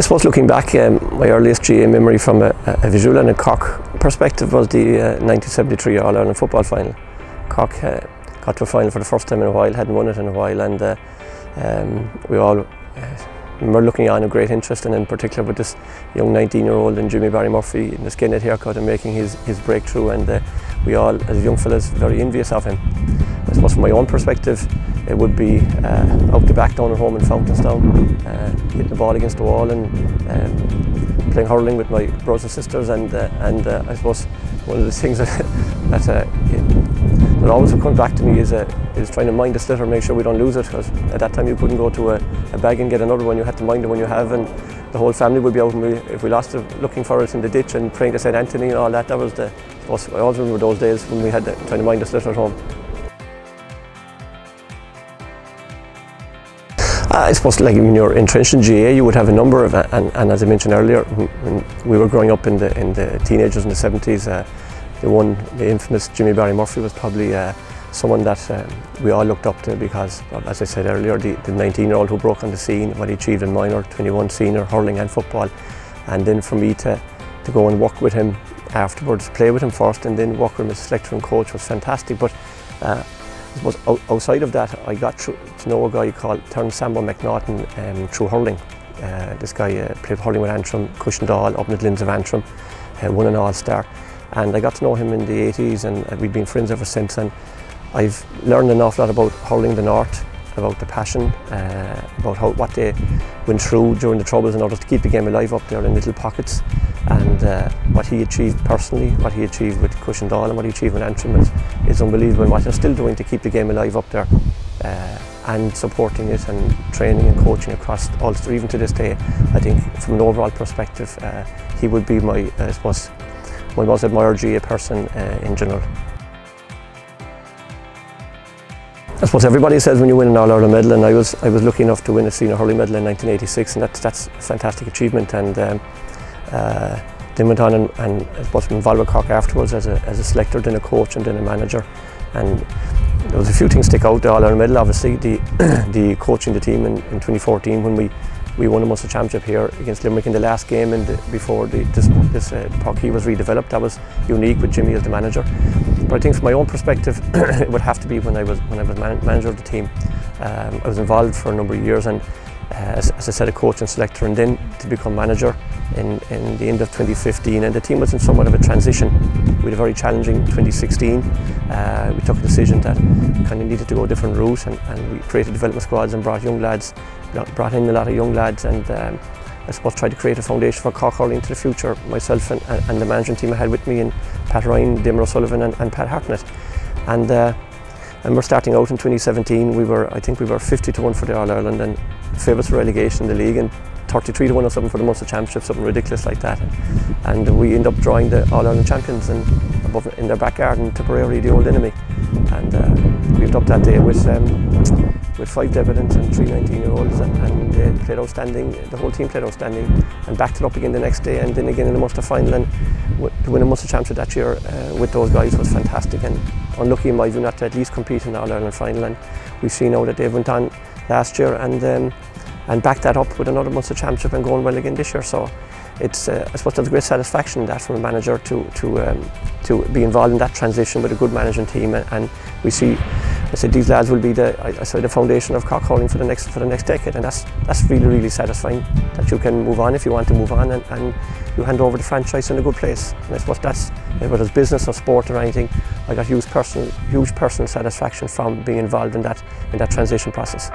I suppose looking back, um, my earliest GAA memory from a, a visual and a Cork perspective was the uh, 1973 All Ireland football final. Cork uh, got to a final for the first time in a while, hadn't won it in a while, and uh, um, we all uh, remember looking on with great interest, and in particular with this young 19-year-old and Jimmy Barry Murphy in the skinhead haircut and making his, his breakthrough, and uh, we all, as young fellas, very envious of him. I suppose from my own perspective, it would be uh, out the back down at home in Fountainstown, uh, hitting the ball against the wall and um, playing hurling with my brothers and sisters, and uh, and uh, I suppose one of the things that, that uh, that always comes back to me is, uh, is trying to mind the sliotar make sure we don't lose it because at that time you couldn't go to a, a, bag and get another one, you had to mind the one you have and the whole family would be out if we lost it looking for it in the ditch and praying to St Anthony and all that, that was the, I always remember those days when we had to, trying to mind the sliotar at home. I suppose like when you're entrenched in GAA you would have a number of and, and as I mentioned earlier when we were growing up in the in the teenagers in the 70s uh, the one, the infamous Jimmy Barry Murphy was probably uh, someone that um, we all looked up to because, as I said earlier, the 19-year-old who broke on the scene, what he achieved in minor, 21 senior, hurling and football. And then for me to, to go and work with him afterwards, play with him first and then work with him as selector and coach was fantastic. But uh, Suppose outside of that, I got to know a guy called Tern Sambo McNaughton um, through hurling. Uh, this guy uh, played hurling with Antrim, Cushendall, up in the Glens of Antrim, uh, won an All-Star. And I got to know him in the 80s and we've been friends ever since and I've learned an awful lot about hurling the North, about the passion, uh, about how, what they went through during the Troubles in order to keep the game alive up there in little pockets and uh, what he achieved personally, what he achieved with Cushendall and what he achieved with Antrim is, is unbelievable and what they're still doing to keep the game alive up there uh, and supporting it and training and coaching across Ulster even to this day. I think from an overall perspective uh, he would be my, I suppose, my most admired GAA person uh, in general. I suppose everybody says when you win an All-Ireland medal and I was I was lucky enough to win a senior hurling medal in 1986 and that's, that's a fantastic achievement and um, uh, then went on and, and been involved with Cork afterwards as a, as a selector, then a coach and then a manager and there was a few things stick out, the All-Ireland medal obviously, the, the coaching the team in, in 2014 when we we won a Munster Championship here against Limerick in the last game and before the, this, this uh, was redeveloped. That was unique with Jimmy as the manager. But I think from my own perspective, it would have to be when I was when I was man manager of the team. Um, I was involved for a number of years and uh, as, as, I said, a coach and selector, and then to become manager in, in the end of 2015. And the team was in somewhat of a transition. We had a very challenging 2016. Uh, we took a decision that we kind of needed to go a different route, and, and we created development squads and brought young lads, brought in a lot of young lads, and um, I suppose tried to create a foundation for Cork hurling into the future. Myself and, and, the management team I had with me, and Pat Ryan, Diarmuid O'Sullivan, and, and Pat Hartnett. And uh, and we're starting out in 2017. We were, I think we were 50 to 1 for the All Ireland and favourites for relegation in the league and 33 to 1 or something for the Munster Championship, something ridiculous like that. And, and we end up drawing the All Ireland champions and above in their backyard in Tipperary, the old enemy. And uh, we ended up that day with um, with five debutants and three 19 year olds and, and they played outstanding, the whole team played outstanding and backed it up again the next day and then again in the Munster final and to win a Munster Championship that year uh, with those guys was fantastic and unlucky in my view not to at least compete in the All Ireland final and we've seen now that they've went on last year and um, and back that up with another Munster Championship and going well again this year. So it's uh, I suppose there's a great satisfaction that from a manager to to um, to be involved in that transition with a good management team. And, and we see I said these lads will be the I, said the foundation of Cork hurling for the next for the next decade. And that's that's really really satisfying that you can move on if you want to move on and, and you hand over the franchise in a good place. And I suppose that's whether it's business or sport or anything I got huge personal huge personal satisfaction from being involved in that in that transition process.